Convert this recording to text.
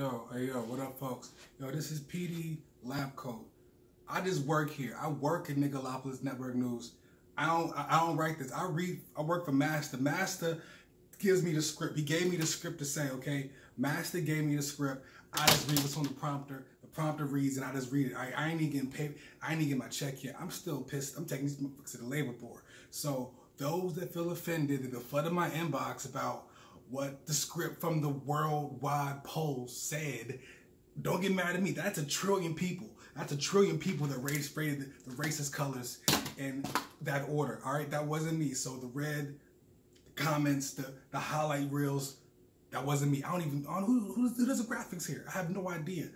Yo, hey yo, what up, folks? Yo, this is PD Lab Coat. I just work here. I work at Nicolopolis Network News. I don't, I don't write this. I read. I work for Master. Master gives me the script. He gave me the script to say, okay. Master gave me the script. I just read what's on the prompter. The prompter reads, and I just read it. I, I ain't even getting paid. I ain't even get my check yet. I'm still pissed. I'm taking these motherfuckers to the labor board. So those that feel offended that flooded my inbox about what the script from the worldwide poll said. Don't get mad at me. That's a trillion people. That's a trillion people that raised the, the racist colors in that order. All right, that wasn't me. So the red the comments, the the highlight reels, that wasn't me. I don't even. Who, who, who does the graphics here? I have no idea.